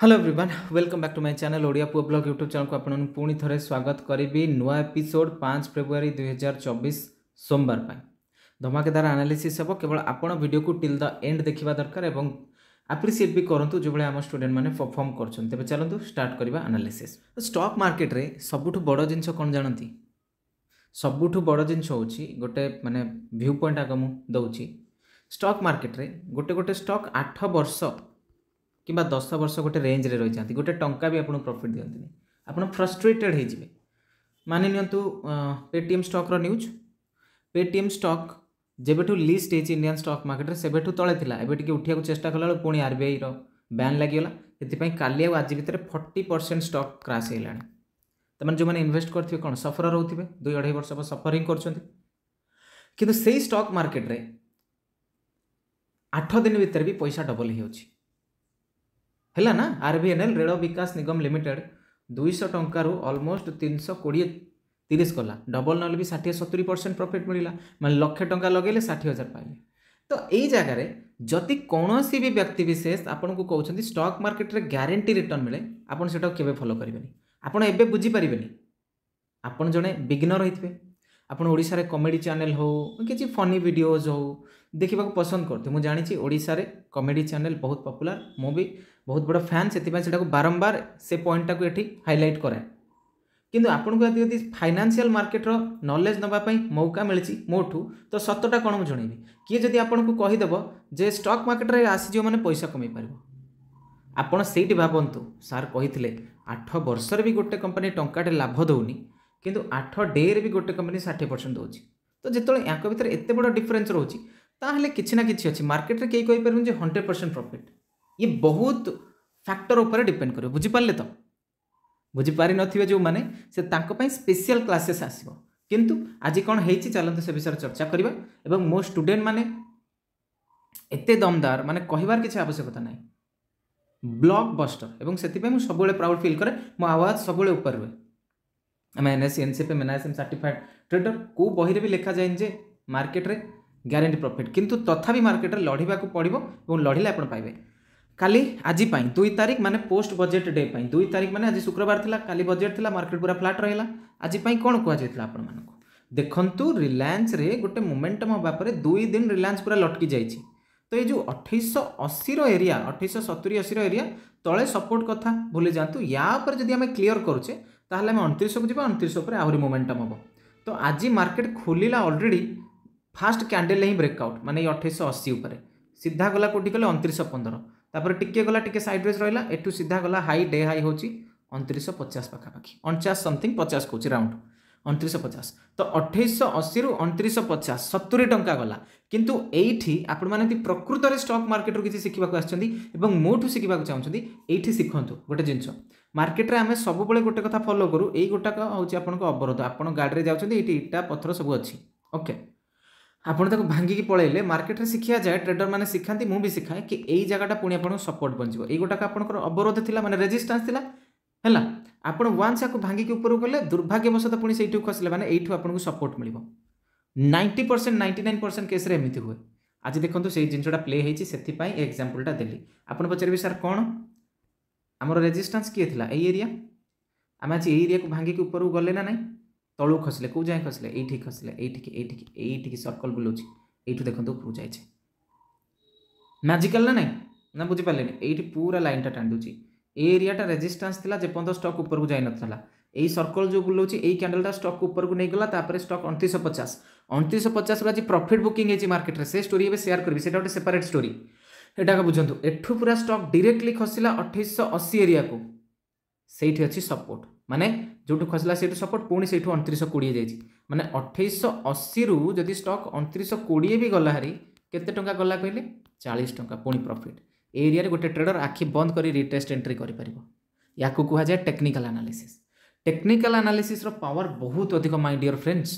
hello everyone welcome back to my channel Odia ପୁଅ blog YouTube ଚ୍ୟାନେଲ୍କୁ ଆପଣଙ୍କୁ ପୁଣି ଥରେ ସ୍ୱାଗତ କରିବି ନୂଆ ଏପିସୋଡ଼ ପାଞ୍ଚ ଫେବୃଆରୀ ଦୁଇହଜାର ଚବିଶ ସୋମବାର ପାଇଁ ଧମାକେଦାର ଆନାଲିସିସ୍ ହେବ କେବଳ ଆପଣ ଭିଡ଼ିଓକୁ ଟିଲ୍ ଦ ଏଣ୍ଡ ଦେଖିବା ଦରକାର ଏବଂ ଆପ୍ରିସିଏଟ୍ ବି କରନ୍ତୁ ଯେଉଁଭଳି ଆମ ଷ୍ଟୁଡେଣ୍ଟମାନେ ପରଫର୍ମ କରୁଛନ୍ତି ତେବେ ଚାଲନ୍ତୁ ଷ୍ଟାର୍ଟ କରିବା ଆନାଲିସିସ୍ ଷ୍ଟକ୍ ମାର୍କେଟରେ ସବୁଠୁ ବଡ଼ ଜିନିଷ କ'ଣ ଜାଣନ୍ତି ସବୁଠୁ ବଡ଼ ଜିନିଷ ହେଉଛି ଗୋଟେ ମାନେ ଭ୍ୟୁ ପଏଣ୍ଟ ଆଗ ମୁଁ ଦେଉଛି ଷ୍ଟକ୍ ମାର୍କେଟରେ ଗୋଟେ ଗୋଟେ ଷ୍ଟକ୍ ଆଠ ବର୍ଷ କିମ୍ବା ଦଶ ବର୍ଷ ଗୋଟେ ରେଞ୍ଜରେ ରହିଛନ୍ତି ଗୋଟେ ଟଙ୍କା ବି ଆପଣଙ୍କୁ ପ୍ରଫିଟ୍ ଦିଅନ୍ତିନି ଆପଣ ଫ୍ରଷ୍ଟ୍ରେଟେଡ଼୍ ହେଇଯିବେ ମାନି ନିଅନ୍ତୁ ପେଟିଏମ୍ ଷ୍ଟକ୍ର ନ୍ୟୁଜ୍ ପେଟିଏମ୍ ଷ୍ଟକ୍ ଯେବେଠୁ ଲିଷ୍ଟ ହେଇଛି ଇଣ୍ଡିଆନ୍ ଷ୍ଟକ୍ ମାର୍କେଟରେ ସେବେଠୁ ତଳେ ଥିଲା ଏବେ ଟିକେ ଉଠିବାକୁ ଚେଷ୍ଟା କଲାବେଳକୁ ପୁଣି ଆର୍ବିଆଇର ବ୍ୟାନ୍ ଲାଗିଗଲା ସେଥିପାଇଁ କାଲି ଆଉ ଆଜି ଭିତରେ ଫର୍ଟି ପରସେଣ୍ଟ ଷ୍ଟକ୍ କ୍ରାସ୍ ହେଇଗଲାଣି ତାମାନେ ଯେଉଁମାନେ ଇନଭେଷ୍ଟ କରିଥିବେ କ'ଣ ସଫର ରହୁଥିବେ ଦୁଇ ଅଢ଼େଇ ବର୍ଷ ହେବ ସଫରିଂ କରୁଛନ୍ତି କିନ୍ତୁ ସେଇ ଷ୍ଟକ୍ ମାର୍କେଟରେ ଆଠ ଦିନ ଭିତରେ ବି ପଇସା ଡବଲ୍ ହେଇଯାଉଛି ହେଲା ନା ଆର୍ ବି ଏନ୍ ଏଲ୍ ରେଳ ବିକାଶ ନିଗମ ଲିମିଟେଡ୍ ଦୁଇଶହ ଟଙ୍କାରୁ ଅଲମୋଷ୍ଟ ତିନିଶହ କୋଡ଼ିଏ ତିରିଶ କଲା ଡବଲ୍ ନହେଲେ ବି ଷାଠିଏ ସତୁରି ପରସେଣ୍ଟ ପ୍ରଫିଟ୍ ମିଳିଲା ମାନେ ଲକ୍ଷେ ଟଙ୍କା ଲଗେଇଲେ ଷାଠିଏ ହଜାର ପାଇଲେ ତ ଏଇ ଜାଗାରେ ଯଦି କୌଣସି ବି ବ୍ୟକ୍ତି ବିଶେଷ ଆପଣଙ୍କୁ କହୁଛନ୍ତି ଷ୍ଟକ୍ ମାର୍କେଟରେ ଗ୍ୟାରେଣ୍ଟି ରିଟର୍ଣ୍ଣ ମିଳେ ଆପଣ ସେଟାକୁ କେବେ ଫଲୋ କରିବେନି ଆପଣ ଏବେ ବୁଝିପାରିବେନି ଆପଣ ଜଣେ ବିଘ୍ନ ରହିଥିବେ ଆପଣ ଓଡ଼ିଶାରେ କମେଡ଼ି ଚ୍ୟାନେଲ୍ ହେଉ କିଛି ଫନି ଭିଡ଼ିଓଜ୍ ହେଉ ଦେଖିବାକୁ ପସନ୍ଦ କରୁଥିବେ ମୁଁ ଜାଣିଛି ଓଡ଼ିଶାରେ କମେଡ଼ି ଚ୍ୟାନେଲ୍ ବହୁତ ପପୁଲାର୍ ମୁଁ ବି ବହୁତ ବଡ଼ ଫ୍ୟାନ୍ ସେଥିପାଇଁ ସେଟାକୁ ବାରମ୍ବାର ସେ ପଏଣ୍ଟଟାକୁ ଏଠି ହାଇଲାଇଟ୍ କରେ କିନ୍ତୁ ଆପଣଙ୍କୁ ଯଦି ଯଦି ଫାଇନାନ୍ସିଆଲ୍ ମାର୍କେଟ୍ର ନଲେଜ୍ ନେବା ପାଇଁ ମୌକା ମିଳିଛି ମୋଠୁ ତ ସତଟା କ'ଣ ମୁଁ ଜଣେଇବି କିଏ ଯଦି ଆପଣଙ୍କୁ କହିଦେବ ଯେ ଷ୍ଟକ୍ ମାର୍କେଟ୍ରେ ଆସିଯିବ ମାନେ ପଇସା କମେଇ ପାରିବ ଆପଣ ସେଇଠି ଭାବନ୍ତୁ ସାର୍ କହିଥିଲେ ଆଠ ବର୍ଷରେ ବି ଗୋଟେ କମ୍ପାନୀ ଟଙ୍କାଟେ ଲାଭ ଦେଉନି କିନ୍ତୁ ଆଠ ଡେରେ ବି ଗୋଟେ କମ୍ପାନୀ ଷାଠିଏ ପରସେଣ୍ଟ ଦେଉଛି ତ ଯେତେବେଳେ ୟାଙ୍କ ଭିତରେ ଏତେ ବଡ଼ ଡିଫରେନ୍ସ ରହୁଛି ତାହେଲେ କିଛି ନା କିଛି ଅଛି ମାର୍କେଟରେ କେହି କହିପାରିବେନି ଯେ ହଣ୍ଡ୍ରେଡ଼ ପରସେଣ୍ଟ ପ୍ରଫିଟ୍ ଇଏ ବହୁତ ଫ୍ୟାକ୍ଟର ଉପରେ ଡିପେଣ୍ଡ କରିବ ବୁଝିପାରିଲେ ତ ବୁଝିପାରିନଥିବେ ଯେଉଁମାନେ ସେ ତାଙ୍କ ପାଇଁ ସ୍ପେଶିଆଲ୍ କ୍ଲାସେସ୍ ଆସିବ କିନ୍ତୁ ଆଜି କ'ଣ ହେଇଛି ଚାଲନ୍ତୁ ସେ ବିଷୟରେ ଚର୍ଚ୍ଚା କରିବା ଏବଂ ମୋ ଷ୍ଟୁଡେଣ୍ଟମାନେ ଏତେ ଦମଦାର ମାନେ କହିବାର କିଛି ଆବଶ୍ୟକତା ନାହିଁ ବ୍ଲକ୍ ବଷ୍ଟର ଏବଂ ସେଥିପାଇଁ ମୁଁ ସବୁବେଳେ ପ୍ରାଉଡ଼ ଫିଲ୍ କରେ ମୋ ଆୱାଜ ସବୁବେଳେ ଉପରେ ରୁହେ ଆମେ N S N C P N certified trader କେଉଁ ବହିରେ ବି ଲେଖାଯାଏନି ଯେ ମାର୍କେଟରେ ଗ୍ୟାରେଣ୍ଟି ପ୍ରଫିଟ୍ କିନ୍ତୁ ତଥାପି ମାର୍କେଟରେ ଲଢ଼ିବାକୁ ପଡ଼ିବ ଏବଂ ଲଢ଼ିଲେ ଆପଣ ପାଇବେ କାଲି ଆଜି ପାଇଁ ଦୁଇ ତାରିଖ ମାନେ ପୋଷ୍ଟ ବଜେଟ୍ ଡେ ପାଇଁ ଦୁଇ ତାରିଖ ମାନେ ଆଜି ଶୁକ୍ରବାର ଥିଲା କାଲି ବଜେଟ୍ ଥିଲା ମାର୍କେଟ ପୁରା ଫ୍ଲାଟ୍ ରହିଲା ଆଜି ପାଇଁ କ'ଣ କୁହାଯାଇଥିଲା ଆପଣମାନଙ୍କୁ ଦେଖନ୍ତୁ ରିଲାଏନ୍ସରେ ଗୋଟେ ମୋମେଣ୍ଟମ୍ ହେବା ପରେ ଦୁଇ ଦିନ ରିଲାଏନ୍ସ ପୁରା ଲଟକି ଯାଇଛି ତ ଏଇ ଯେଉଁ ଅଠେଇଶହ ଅଶୀର ଏରିଆ ଅଠେଇଶହ ସତୁରି ଅଶୀର ଏରିଆ ତଳେ ସପୋର୍ଟ କଥା ଭୁଲି ଯାଆନ୍ତୁ ୟା ଉପରେ ଯଦି ଆମେ କ୍ଲିଅର୍ କରୁଛେ ତାହେଲେ ଆମେ ଅଣତିରିଶକୁ ଯିବା ଅଣତିରିଶ ଉପରେ ଆହୁରି ମୋମେଣ୍ଟମ୍ ହେବ ତ ଆଜି ମାର୍କେଟ୍ ଖୋଲିଲା ଅଲରେଡ଼ି ଫାଷ୍ଟ କ୍ୟାଣ୍ଡେଲ୍ରେ ହିଁ ବ୍ରେକ୍ଆଉଟ୍ ମାନେ ଏଇ ଅଠେଇଶହ ଅଶୀ ଉପରେ ସିଧା ଗଲା କେଉଁଠି ଗଲେ ଅଣତିରିଶହ ପନ୍ଦର ତାପରେ ଟିକିଏ ଗଲା ଟିକିଏ ସାଇଡ଼୍ରେଜ୍ ରହିଲା ଏଠୁ ସିଧା ଗଲା ହାଇ ଡେ ହାଇ ହେଉଛି ଅଣତିରିଶହ ପଚାଶ ପାଖାପାଖି ଅଣଚାଶ ସମଥିଙ୍ଗ ପଚାଶ କହୁଛି ରାଉଣ୍ଡ ଅଣତିରିଶହ ପଚାଶ ତ ଅଠେଇଶହ ଅଶୀରୁ ଅଣତିରିଶହ ପଚାଶ ସତୁରି ଟଙ୍କା ଗଲା କିନ୍ତୁ ଏଇଠି ଆପଣମାନେ ଯଦି ପ୍ରକୃତରେ ଷ୍ଟକ୍ ମାର୍କେଟରୁ କିଛି ଶିଖିବାକୁ ଆସିଛନ୍ତି ଏବଂ ମୋଠୁ ଶିଖିବାକୁ ଚାହୁଁଛନ୍ତି ଏଇଠି ଶିଖନ୍ତୁ ଗୋଟେ ଜିନିଷ ମାର୍କେଟରେ ଆମେ ସବୁବେଳେ ଗୋଟେ କଥା ଫଲୋ କରୁ ଏଇ ଗୋଟାକ ହେଉଛି ଆପଣଙ୍କ ଅବରୋଧ ଆପଣ ଗାଡ଼ିରେ ଯାଉଛନ୍ତି ଏଇଠି ଇଟା ପଥର ସବୁ ଅଛି ଓକେ ଆପଣ ତାକୁ ଭାଙ୍ଗିକି ପଳେଇଲେ ମାର୍କେଟରେ ଶିଖିଆଯାଏ ଟ୍ରେଡର୍ମାନେ ଶିଖାନ୍ତି ମୁଁ ବି ଶିଖାଏ କି ଏଇ ଜାଗାଟା ପୁଣି ଆପଣଙ୍କୁ ସପୋର୍ଟ ବଞ୍ଚିବ ଏଇ ଗୋଟାକ ଆପଣଙ୍କର ଅବରୋଧ ଥିଲା ମାନେ ରେଜିଷ୍ଟାନ୍ସ ଥିଲା ହେଲା ଆପଣ ୱାନ୍ସ ୟାକୁ ଭାଙ୍ଗିକି ଉପରକୁ ଗଲେ ଦୁର୍ଭାଗ୍ୟବଶତଃ ପୁଣି ସେଇଠୁ ଖସିଲେ ମାନେ ଏଇଠୁ ଆପଣଙ୍କୁ ସପୋର୍ଟ ମିଳିବ ninety percent ninety nine percent କେସ୍ରେ ଏମିତି ହୁଏ ଆଜି ଦେଖନ୍ତୁ ସେଇ ଜିନିଷଟା ପ୍ଲେ ହେଇଛି ସେଥିପାଇଁ ଏ ଦେଲି ଆପଣ ପଚାରିବେ ସାର୍ କ'ଣ ଆମର ରେଜିଷ୍ଟାନ୍ସ କିଏ ଥିଲା ଏଇ ଏରିଆ ଆମେ ଆଜି ଏଇ ଏରିଆକୁ ଭାଙ୍ଗିକି ଉପରକୁ ଗଲେ ନା ନାହିଁ ତଳକୁ ଖସିଲେ କେଉଁ ଯାଏଁ ଖସିଲେ ଏଇଠି ଖସିଲେ ଏଇଠିକି ଏଇଠିକି ଏଇଠିକି ସର୍କଲ୍ ବୁଲାଉଛି ଏଇଠୁ ଦେଖନ୍ତୁ ଉପରକୁ ଯାଇଛି ମ୍ୟାଜିକାଲ୍ ନା ନାହିଁ ନା ବୁଝିପାରିଲେନି ଏଇଠି ପୁରା ଲାଇନ୍ଟା ଟାଣି ए एरियाटा रेजिस्टान्स थिला जे पर्यन्त स्टक उपरको जाई नथला এই সর্কল যে বুলাউছি এই ক্যান্ডেলটা স্টক উপরকু নেইগলা তাপরে স্টক অণতিশ পচাশ অণতিশ পচাশ আজ প্রফিট বুকিং হয়েছে মার্কেটে সে স্টোরি এবার সেয়ার করবি সেটা গোটে সেপারেট স্টোরি এটাকে বুঝতু এঠু পুরা স্টক ডিরেক্টলি খসিলা অঠেইশশো অশী এরিয়াকু সেইটি অছি সপোর্ট মানে যেটু খসিলা সেইটু সপোর্ট পুঁ সেইটু অণতিশ কোড়িয়ে যাই মানে অঠেইশশো অশীরু যদি স্টক অণতিশ কোড়িয়ে বি গলা হারি কেতে টঙ্কা গলা কহিলে চাশ টঙ্কা পুঁ প্রফিট ଏ ଏରିଆରେ ଗୋଟେ ଟ୍ରେଡର୍ ଆଖି ବନ୍ଦ କରି ରିଟେଷ୍ଟ ଏଣ୍ଟ୍ରି କରିପାରିବ ୟାକୁ କୁହାଯାଏ ଟେକ୍ନିକାଲ୍ ଆନାଲିସିସ୍ ଟେକ୍ନିକାଲ୍ ଆନାଲିସିସ୍ର ପାୱାର ବହୁତ ଅଧିକ ମାଇ ଡିଅର୍ ଫ୍ରେଣ୍ଡସ୍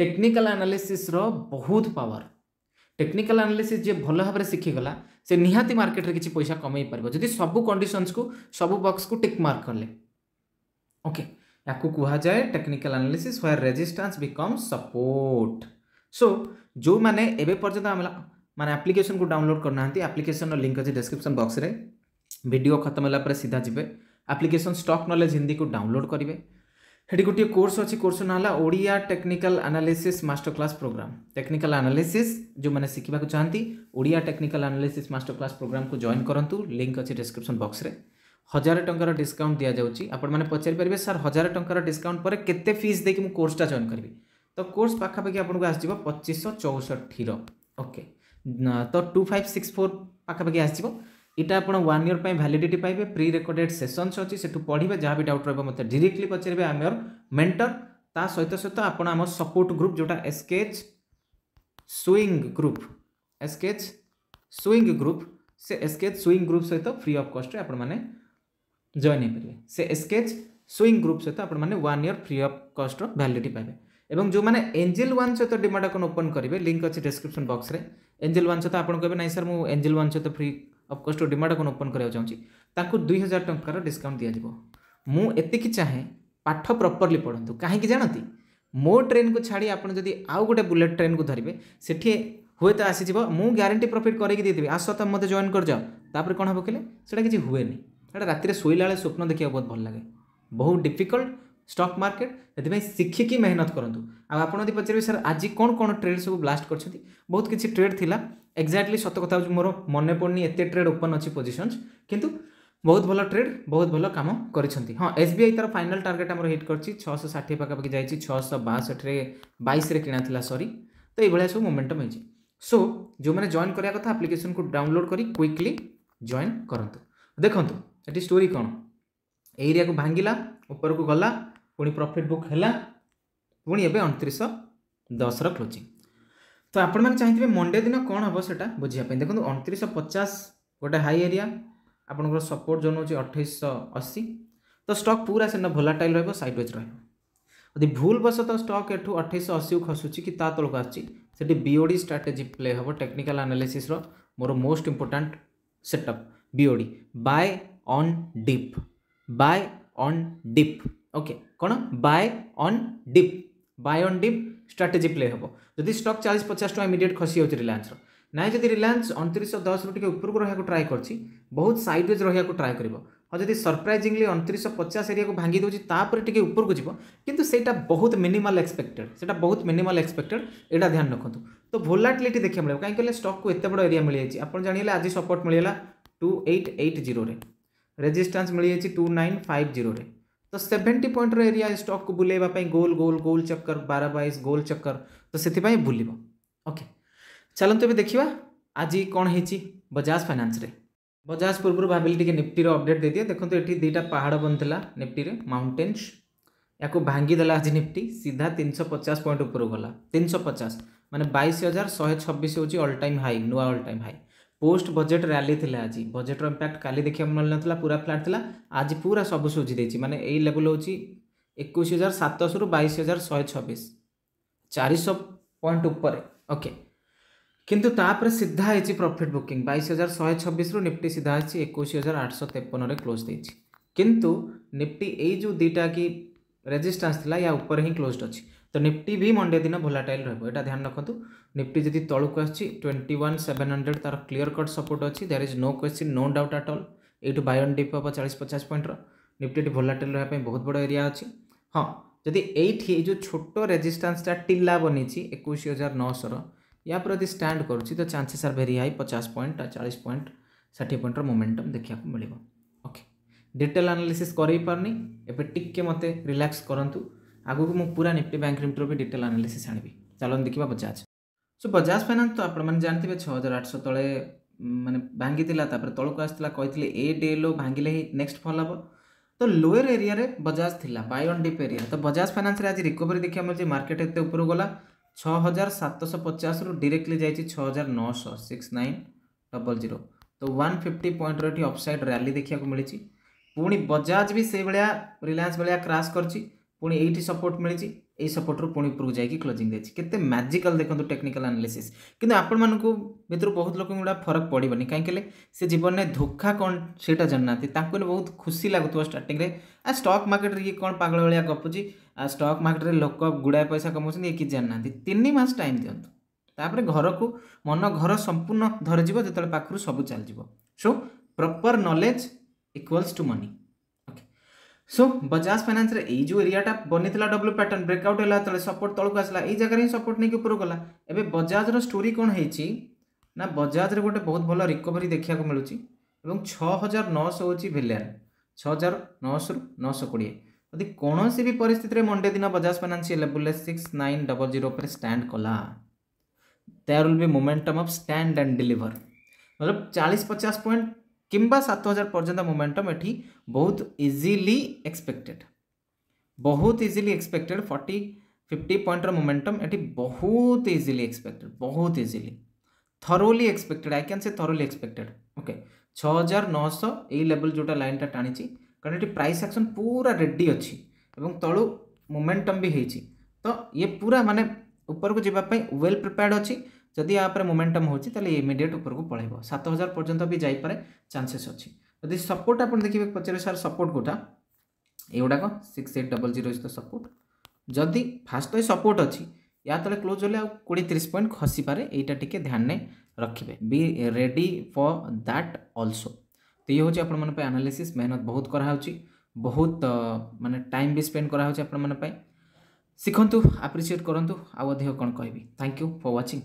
ଟେକ୍ନିକାଲ୍ ଆନାଲିସିସ୍ର ବହୁତ ପାୱାର ଟେକ୍ନିକାଲ୍ ଆନାଲିସିସ୍ ଯିଏ ଭଲ ଭାବରେ ଶିଖିଗଲା ସେ ନିହାତି ମାର୍କେଟରେ କିଛି ପଇସା କମେଇ ପାରିବ ଯଦି ସବୁ କଣ୍ଡିସନ୍ସକୁ ସବୁ ବକ୍ସକୁ ଟିକ୍ ମାର୍କ କଲେ ଓକେ ୟାକୁ କୁହାଯାଏ technical analysis where resistance become support so ଯେଉଁମାନେ ଏବେ ପର୍ଯ୍ୟନ୍ତ ଆମେ मैंने आप्लिकेसन को डाउनलोड करना आप्लिकेसन लिंक अच्छे डिस्क्रिप्शन बक्स में भिड खत्म होगा सीधा जी आप्लिकेसन स्टक् नलेज हिंदी को डाउनलोड करेंगे हेटी गोटे कोर्स अच्छी कोर्स ना है Odia technical analysis master class program technical analysis जो मैंने शिखा चाहती Odia technical analysis master class program को जॉइन करूँ लिंक अच्छे डिस्क्रिप्सन बक्स में हजार टकर डिस्काउंट दि जाने पचारिपर सर हजार टकर डिस्काउंट पर कैसे फिज देखिए मुझ कोर्सटा जॉन करी तो कोर्स पाखापाखि आपको आसो पचीस चौसठ ओके তো টু ফাইভ সিক্স ফোর পাখাপাখি ଆସିଯିବ ଏଇଟା ଆପଣ ୱାନ୍ ଇୟର୍ ପାଇଁ ଭ୍ୟାଲିଡ଼ିଟି ପାଇବେ ପ୍ରି ରେକର୍ଡ଼େଡ଼ ସେସନ୍ସ ଅଛି ସେଠୁ ପଢ଼ିବେ ଯାହା ବି ଡାଉଟ୍ ରହିବ ମୋତେ ଡିରେକ୍ଟଲି ପଚାରିବେ ଆମେ ୟୋର୍ ମେଣ୍ଟର ତା ସହିତ ସହିତ ଆପଣ ଆମ ସପୋର୍ଟ ଗ୍ରୁପ୍ ଯେଉଁଟା sketch swing group sketch swing group ସେ ଏସ୍କେଚ୍ ସୁଇଙ୍ଗ ଗ୍ରୁପ୍ ସହିତ ଫ୍ରି ଅଫ୍ କଷ୍ଟରେ ଆପଣମାନେ ଜଏନ୍ ହେଇପାରିବେ ସେ ଏସ୍କେଚ୍ ସୁଇଙ୍ଗ ଗ୍ରୁପ୍ ସହିତ ଆପଣମାନେ ୱାନ୍ ଇୟର୍ ଫ୍ରି ଅଫ୍ କଷ୍ଟର ଭ୍ୟାଲିଡ଼ିଟି ପାଇବେ ଏବଂ ଯେଉଁମାନେ ଏଞ୍ଜେଲ୍ ୱାନ୍ ସହିତ ଡିମାଟ୍ ଆକାଉଣ୍ଟ ଓପନ୍ କରିବେ ଲିଙ୍କ୍ ଅଛି ଡେସ୍କ୍ରିପ୍ସନ୍ ବକ୍ସରେ ଏଞ୍ଜେଲ୍ ୱାନ୍ ଛତା ଆପଣ କହିବେ ନାହିଁ ସାର୍ ମୁଁ ଏଞ୍ଜେଲ୍ ୱାନ୍ ଛତା free of cost demat account open କରିବାକୁ ଚାହୁଁଛି ତାଙ୍କୁ ଦୁଇ ହଜାର ଟଙ୍କାର ଡିସ୍କାଉଣ୍ଟ ଦିଆଯିବ ମୁଁ ଏତିକି ଚାହେଁ ପାଠ ପ୍ରପର୍ଲି ପଢ଼ନ୍ତୁ କାହିଁକି ଜାଣନ୍ତି ମୋ ଟ୍ରେନ୍କୁ ଛାଡ଼ି ଆପଣ ଯଦି ଆଉ ଗୋଟେ ବୁଲେଟ୍ ଟ୍ରେନ୍କୁ ଧରିବେ ସେଠି ହୁଏତ ଆସିଯିବ ମୁଁ ଗ୍ୟାରେଣ୍ଟି ପ୍ରଫିଟ୍ କରିକି ଦେଇଦେବି ଆସ ତମେ ମୋତେ ଜଏନ୍ କରିଯାଅ ତାପରେ କ'ଣ ହେବ କହିଲେ ସେଇଟା କିଛି ହୁଏନି ସେଇଟା ରାତିରେ ଶୋଇଲା ବେଳେ ସ୍ୱପ୍ନ ଦେଖିବାକୁ ବହୁତ ଭଲ ଲାଗେ ବହୁତ ଡିଫିକଲ୍ଟ ଷ୍ଟକ୍ ମାର୍କେଟ୍ ସେଥିପାଇଁ ଶିଖିକି ମେହନତ କରନ୍ତୁ ଆଉ ଆପଣ ଯଦି ପଚାରିବେ ସାର୍ ଆଜି କ'ଣ କ'ଣ ଟ୍ରେଡ୍ ସବୁ ବ୍ଲାଷ୍ଟ କରିଛନ୍ତି ବହୁତ କିଛି ଟ୍ରେଡ୍ ଥିଲା ଏକ୍ଜାକ୍ଟଲି ସତ କଥା ହେଉଛି ମୋର ମନେ ପଡ଼ୁନି ଏତେ ଟ୍ରେଡ୍ ଓପନ୍ ଅଛି ପୋଜିସନ୍ସ କିନ୍ତୁ ବହୁତ ଭଲ ଟ୍ରେଡ୍ ବହୁତ ଭଲ କାମ କରିଛନ୍ତି ହଁ ଏସ୍ ବି ଆଇ ତା'ର ଫାଇନାଲ୍ ଟାର୍ଗେଟ୍ ଆମର ହିଟ୍ କରିଛି ଛଅଶହ ଷାଠିଏ ପାଖାପାଖି ଯାଇଛି ଛଅଶହ ବାଷଠିରେ ବାଇଶରେ କିଣା ଥିଲା ସରି ତ ଏଇଭଳିଆ ସବୁ ମୋମେଣ୍ଟମ୍ ହେଇଛି ସୋ ଯେଉଁମାନେ ଜଏନ୍ କରିବା କଥା ଆପ୍ଲିକେସନ୍କୁ ଡାଉନଲୋଡ଼୍ କରି କ୍ୱିକ୍ଲି ଜଏନ୍ କରନ୍ତୁ ଦେଖନ୍ତୁ ଏଠି ଷ୍ଟୋରି କ'ଣ ଏରିଆକୁ ଭାଙ୍ଗିଲା ଉପରକୁ ଗଲା ପୁଣି ପ୍ରଫିଟ୍ ବୁକ୍ ହେଲା ପୁଣି ଏବେ ଅଣତିରିଶଶହ ଦଶର କ୍ଲୋଜିଂ ତ ଆପଣମାନେ ଚାହିଁଥିବେ ମଣ୍ଡେ ଦିନ କ'ଣ ହେବ ସେଇଟା ବୁଝିବା ପାଇଁ ଦେଖନ୍ତୁ ଅଣତିରିଶଶହ ପଚାଶ ଗୋଟେ ହାଇ ଏରିଆ ଆପଣଙ୍କର ସପୋର୍ଟ ଜୋନ୍ ହେଉଛି ଅଠେଇଶଶହ ଅଶୀ ତ ଷ୍ଟକ୍ ପୁରା ସେଦିନ ଭୋଲାଟାଇଲ୍ ରହିବ ସାଇଡ଼୍ୱେଜ୍ ରହିବ ଯଦି ଭୁଲବଶତଃ ଷ୍ଟକ୍ ଏଠୁ ଅଠେଇଶଶହ ଅଶୀକୁ ଖସୁଛି କି ତା ତଳକୁ ଆସୁଛି ସେଠି ବିଓଡ଼ି ଷ୍ଟ୍ରାଟେଜି ପ୍ଲେ ହେବ ଟେକ୍ନିକାଲ୍ ଆନାଲିସିସ୍ର ମୋର most important setup BOD buy on dip buy on dip okay कौन buy on dip buy on dip strategy play हे जदि स्टक् चालीस पचास टाँग इमिडियट खसी होती रिलायंस ना जब रिलायंस अंतरश दस रु टे ऊपर रहा ट्राए कर बहुत सैडवेज रहा ट्राए कर हाँ जब सरप्राइजिंगली अंतरश पचास एरिया को भांगी देपर टे ऊपर जीव कि बहुत मिनिमल एक्सपेक्टेड से बहुत मिनिमल एक्सपेक्टेड यहाँ ध्यान रखुद तो भोलाटिलिट देखा मिले कहीं स्टक् को एत बड़ एरिया मिल जाएगी आप जानते आज सपोर्ट मिलेगा टू एट एट जीरो रेजिटा मिल जाएगी टू नाइन फाइव जीरो में तो सेभेन्टी पॉइंट एरिया स्टॉक को बुलेवाई गोल गोल गोल चक्कर बार बैस गोल चक्कर तो से बुल ओके चलते तो देखा आज कौन है बजाज फाइनान्स बजाज पूर्व भाविली टी निफ्टी अपडेट दे दिए देखते ये दुटा पहाड़ बंद था निफ्टी में माउंटेन्स या भांगीदेला आज निफ्टी सीधा तीन सौ पचास पॉइंट उपरू गला तीन सौ पचास मैंने बैश हजार शहे छब्बीस होल टाइम हाई नुआ all time high post budget rally লা আজ বজেটর ইম্প্যাক্ট কালি দেখা মিলনলা পুরা ফ্ল্যাট লা আজ পুরা সব শোঝি দিয়েছি মানে এই লেভেল হচ্ছে একুশ হাজার সাতশরু বাইশ হাজার শহে ছবিশ চারিশ পয়েন্ট উপরে ওকে কিন্তু তাপরে সিধা হয়েছি প্রফিট বুকিং বাইশ হাজার শহে ছবিশরু নিফটি সিধা হয়েছি একুশ হাজার আটশো তেপনরে ক্লোজ দিয়েছি কিন্তু নিফটি এই যে দুইটা কি রেজিষ্টান্স লা ইয়া উপরে ହିଁ ক্ଲୋଜড ଅଛି তো নিফটি ବି ମଣ୍ଡେ ଦିନ ଭୋଲାଟାଇଲ୍ ରହିବ ଏଇଟା ଧ୍ୟାନ ରଖନ୍ତୁ ନିଫଟି ଯଦି ତଳକୁ ଆସୁଛି ଟ୍ୱେଣ୍ଟି ୱାନ୍ ସେଭେନ୍ ହଣ୍ଡ୍ରେଡ଼ ତା'ର କ୍ଲିୟର କଟ୍ ସପୋର୍ଟ ଅଛି there is no question no doubt at all ଏଇଠୁ ବାଇ ଅନ୍ ଡିପ୍ ହେବ ଚାଳିଶ ପଚାଶ ପଏଣ୍ଟର ନିଫଟି ଏଠି ଭୋଲାଟାଇଲ୍ ରହିବା ପାଇଁ ବହୁତ ବଡ଼ ଏରିଆ ଅଛି ହଁ ଯଦି ଏଇଠି ଏଇ ଯେଉଁ ଛୋଟ ରେଜିଷ୍ଟାନ୍ସଟା ଟିଲା ବନିଛି ଏକୋଇଶ ହଜାର ନଅଶହର ୟା ପରେ ଯଦି ଷ୍ଟାଣ୍ଡ କରୁଛି ତ ଚାନ୍ସେସ୍ ଆର୍ ଭେରି ହାଇ ପଚାଶ ପଏଣ୍ଟ ଚାଳିଶ ପଏଣ୍ଟ ଷାଠିଏ ପଏଣ୍ଟର ମୋମେଣ୍ଟମ୍ ଦେଖିବାକୁ ମିଳିବ ଓକେ ଡିଟେଲ୍ ଆନାଲିସିସ୍ କରେଇ ପାରୁନି ଏବେ ଟିକେ ମୋତେ ରିଲାକ୍ସ କରନ୍ତୁ ଆଗକୁ ମୁଁ ପୁରା ନିଫ୍ଟି ବ୍ୟାଙ୍କ ନିଫ୍ଟିର ବି ଡିଟେଲ୍ ଆନାଲିସିସ୍ ଆଣିବି ଚାଲନ୍ତୁ ଦେଖିବା ବଜାଜ ସୋ ବଜାଜ ଫାଇନାନ୍ସ ତ ଆପଣମାନେ ଜାଣିଥିବେ ଛଅ ହଜାର ଆଠଶହ ତଳେ ମାନେ ଭାଙ୍ଗିଥିଲା ତାପରେ ତଳକୁ ଆସିଥିଲା କହିଥିଲେ ଏ ଡିଏଲ୍ଓ ଭାଙ୍ଗିଲେ ହିଁ ନେକ୍ସଟ ଫଲ୍ ହେବ ତ ଲୋୟର ଏରିଆରେ ବଜାଜ ଥିଲା ବାଇ ଅନ୍ ଡିପ୍ ଏରିଆ ତ ବଜାଜ ଫାଇନାନ୍ସରେ ଆଜି ରିକଭରି ଦେଖିବାକୁ ମିଳୁଛି ମାର୍କେଟ୍ ଏତେ ଉପରକୁ ଗଲା ଛଅ ହଜାର ସାତଶହ ପଚାଶରୁ ଡିରେକ୍ଟଲି ଯାଇଛି ଛଅ ହଜାର ନଅଶହ ସିକ୍ସ ନାଇନ୍ ଡବଲ୍ ଜିରୋ ତ ୱାନ୍ ଫିଫ୍ଟି ପଏଣ୍ଟର ଏଠି ଅଫ୍ସାଇଡ଼୍ ର୍ୟାଲି ଦେଖିବାକୁ ମିଳିଛି ପୁଣି ବଜାଜ ବି ସେଇଭଳିଆ ରିଲାଏନ୍ସ ଭଳିଆ କ୍ରାସ୍ କରିଛି ପୁଣି ଏଇଠି ସପୋର୍ଟ ମିଳିଛି এই সপোর্টর পুঁ উপরক যাই ক্লোজিং দিয়েছি কেতে ম্যাজিকাল দেখুন টেকনিকাল আনালিসিস কিন্তু আপন মানুষ ভিতর বহু লোক গুড়া ফরক পড়বনি কাইকলে সে জীবনে ধোকা কম সেটা জানি না তাঁকু বহুত খুশি লাগুত স্টার্টিংরে আর স্টক মার্কেটরে ইয়ে কম পাগল ভাগ গপুচি আর স্টক মার্কেটরে লোক গুড়ায় পয়সা কমাউছেন ইয়ে কিছু জানি না তিন মাস টাইম দিও তাপরে ঘরকু মন ঘর সম্পূর্ণ ধরিযোগ যেত পাখু সবু চালিযোগ so proper knowledge equals to money so Bajaj finance जो एरिया बनीता डब्ल्यू पैटर्न ब्रेकआउट होगा सपोर्ट तौक आसला यही जगह ही सपोर्ट नहीं ऊपर गला एवं बजाजर स्टोरी कौन है ना बजाज्रे गोटे बहुत भल रिकवरी देखा मिलूँ छः हजार नौश हूँ भिलियन छः हजार नौश रु नौश कोड़े यदि कौन सी भी पिस्थित मंडे दिन Bajaj finance level six nine double zero कला देर विल भी momentum of stand and deliver मतलब चालीस पचास पॉइंट किंबा सत हजार पर्यटन मोमेटम ये बहुत इजिली एक्सपेक्टेड बहुत easily expected forty fifty point momentum ये बहुत इजिली एक्सपेक्टेड बहुत इजिली थरोली एक्सपेक्टेड आई क्या से थरोली एक्सपेक्टेड ओके छः हजार नौश सौ येवल जो लाइन टा टाणी कारण ये प्राइस एक्शन पूरा रेडी अच्छी तलू मुमेटम भी हो तो ये पूरा मानने ऊपर को जीप वेल प्रिपेयर्ड अच्छी ଯଦି ଏହା ଉପରେ ମୋମେଣ୍ଟମ୍ ହେଉଛି ତାହେଲେ ଇମିଡ଼ିଏଟ୍ ଉପରକୁ ପଳାଇବ ସାତ ହଜାର ପର୍ଯ୍ୟନ୍ତ ବି ଯାଇପାରେ ଚାନ୍ସେସ୍ ଅଛି ଯଦି ସପୋର୍ଟ ଆପଣ ଦେଖିବେ ପଚାରିବେ ସାର୍ ସପୋର୍ଟ କେଉଁଟା ଏଗୁଡ଼ାକ six eight double zero is the support ଯଦି ଫାଷ୍ଟ ତ ଏ ସପୋର୍ଟ ଅଛି ୟା ତଳେ କ୍ଲୋଜ୍ ହେଲେ ଆଉ କୋଡ଼ିଏ ତିରିଶ ପଏଣ୍ଟ ଖସିପାରେ ଏଇଟା ଟିକେ ଧ୍ୟାନରେ ରଖିବେ be ready for that also ତ ଇଏ ହେଉଛି ଆପଣମାନଙ୍କ ପାଇଁ ଆନାଲିସିସ୍ ମେହନତ ବହୁତ କରାହେଉଛି ବହୁତ ମାନେ ଟାଇମ୍ ବି ସ୍ପେଣ୍ଡ କରାହେଉଛି ଆପଣମାନଙ୍କ ପାଇଁ ଶିଖନ୍ତୁ ଆପ୍ରିସିଏଟ୍ କରନ୍ତୁ ଆଉ ଅଧିକ କ'ଣ କହିବି ଥ୍ୟାଙ୍କ ୟୁ ଫର୍ ୱାଚିଂ